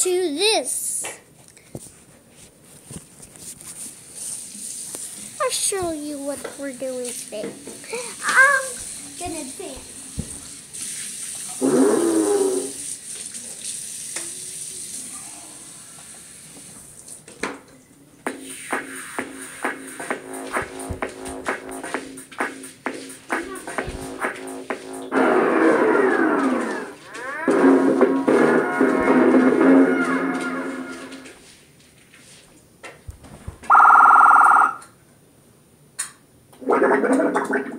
to this. I'll show you what we're doing today. I'm gonna dance. Gracias.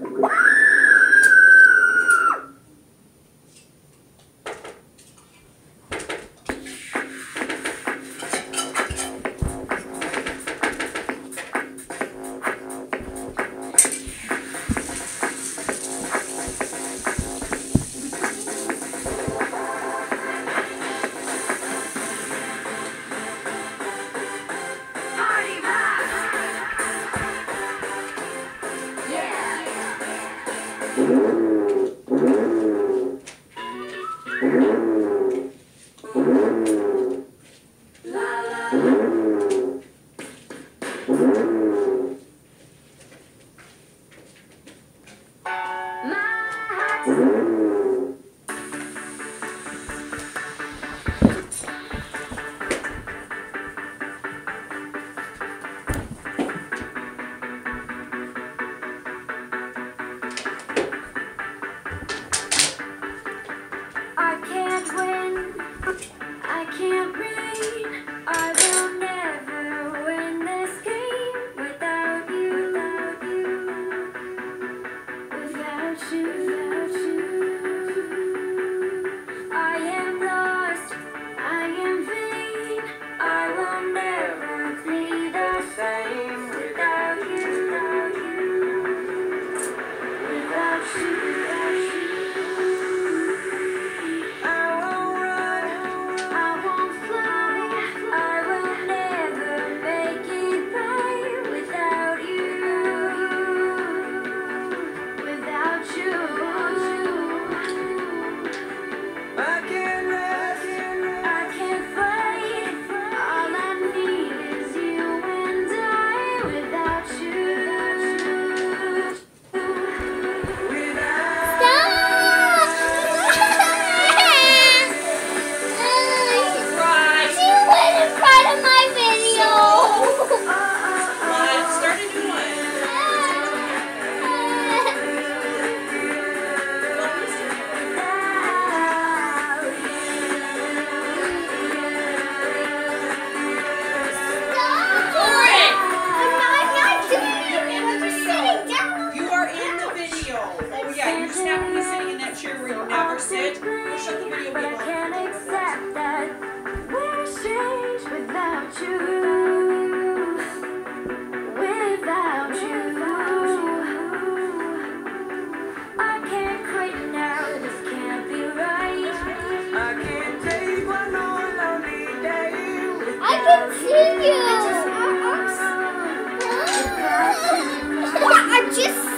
without you. haven't seen you. I just, uh, uh, uh. yeah, I'm just.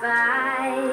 fight.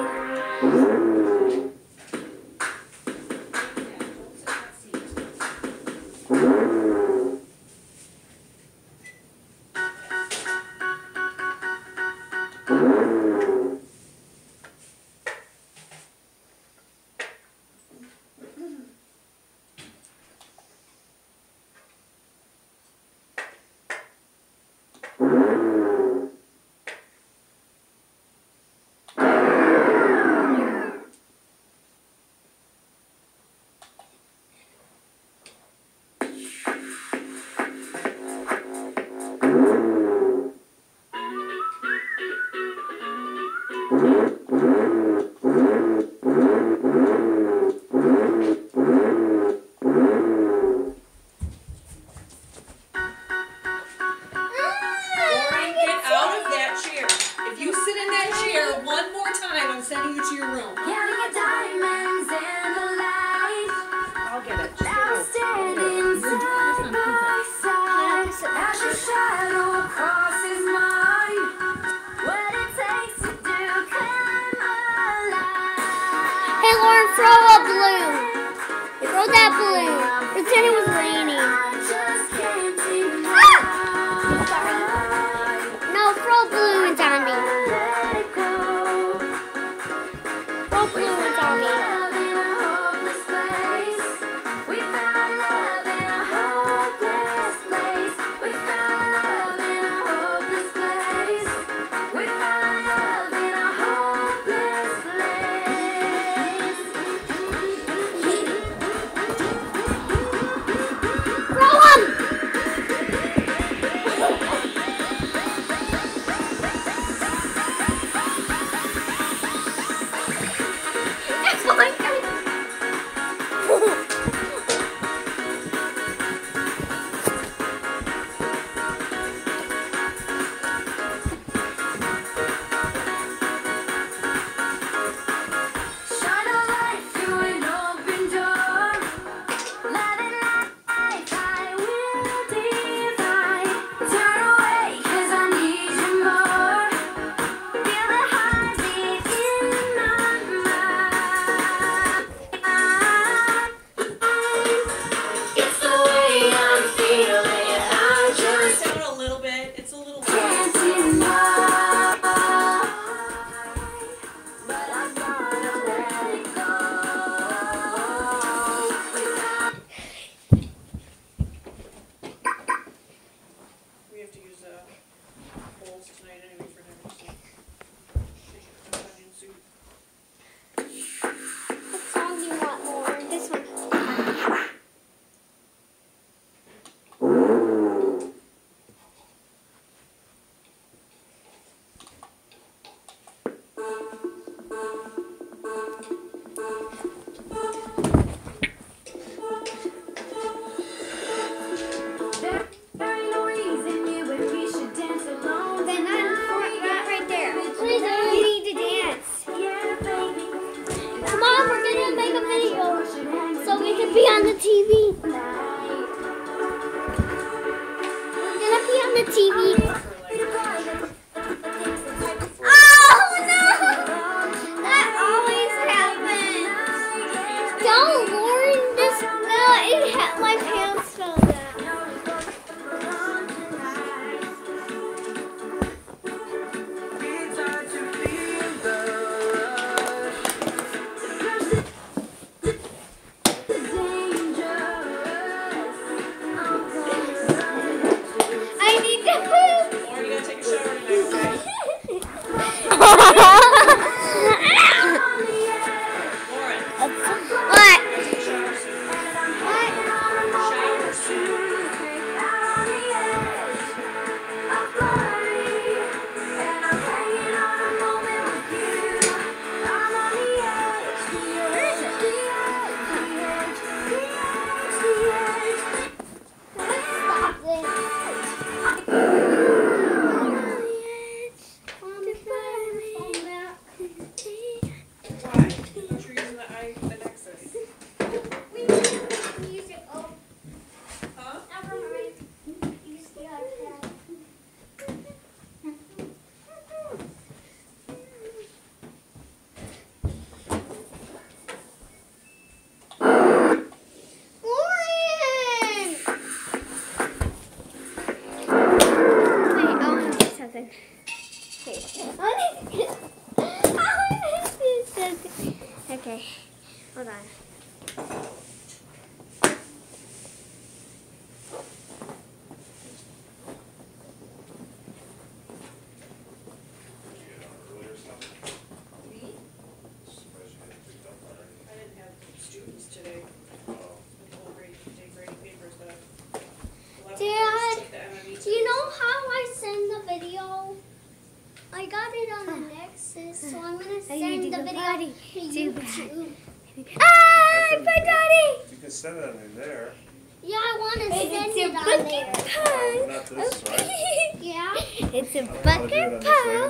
Hey Lauren, throw a balloon. Throw that balloon. Pretend it was raining. on the Daddy. Ah, my daddy. You can send it in there. Yeah, I want to send it on there. It's a not this, yeah. It's a bucket pie.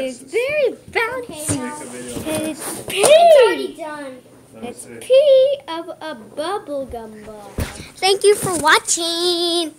It's very bouncy. Okay, and it's pee. It's already done. It's pee of a bubblegum ball. Thank you for watching.